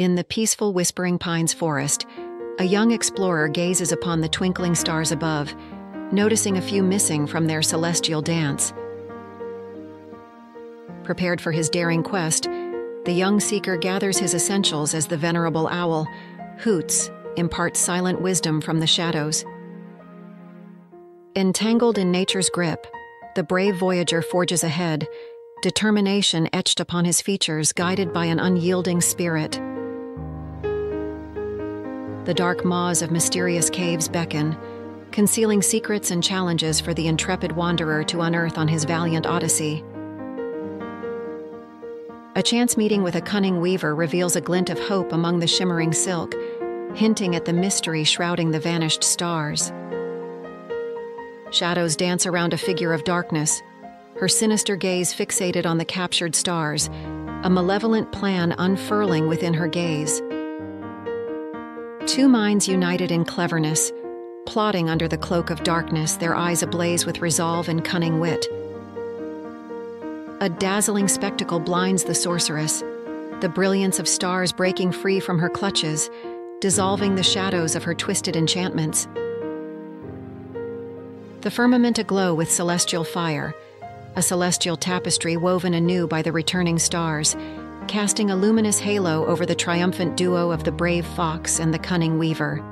In the peaceful Whispering Pines forest, a young explorer gazes upon the twinkling stars above, noticing a few missing from their celestial dance. Prepared for his daring quest, the young seeker gathers his essentials as the venerable owl, hoots, imparts silent wisdom from the shadows. Entangled in nature's grip, the brave voyager forges ahead, determination etched upon his features, guided by an unyielding spirit. The dark maws of mysterious caves beckon, concealing secrets and challenges for the intrepid wanderer to unearth on his valiant odyssey. A chance meeting with a cunning weaver reveals a glint of hope among the shimmering silk, hinting at the mystery shrouding the vanished stars. Shadows dance around a figure of darkness, her sinister gaze fixated on the captured stars, a malevolent plan unfurling within her gaze. Two minds united in cleverness, plotting under the cloak of darkness, their eyes ablaze with resolve and cunning wit. A dazzling spectacle blinds the sorceress, the brilliance of stars breaking free from her clutches, dissolving the shadows of her twisted enchantments. The firmament aglow with celestial fire, a celestial tapestry woven anew by the returning stars, casting a luminous halo over the triumphant duo of the brave fox and the cunning weaver.